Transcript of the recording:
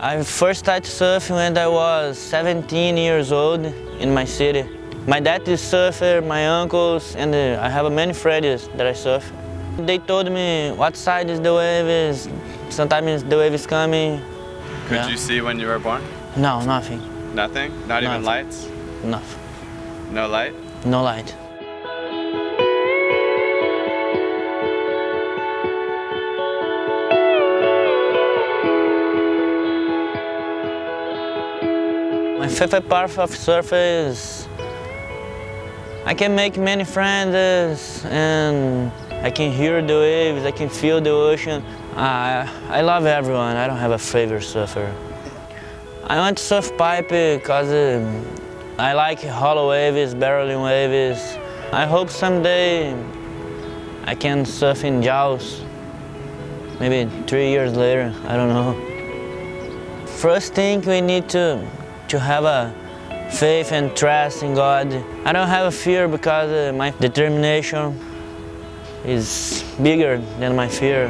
I first started surfing when I was 17 years old in my city. My dad is surfer, my uncles, and uh, I have many friends that I surf. They told me what side is the wave is. Sometimes the wave is coming. Could Yeah. you see when you were born? No, nothing. Nothing? Not even lights? Nothing. No light? No light. My favorite part of surfing is I can make many friends and I can hear the waves, I can feel the ocean. I, I love everyone, I don't have a favorite surfer. I want to surf pipe because um, I like hollow waves, barreling waves. I hope someday I can surf in Jaws. Maybe three years later, I don't know. First thing we need to, to have a faith and trust in God. I don't have a fear because uh, my determination is bigger than my fear.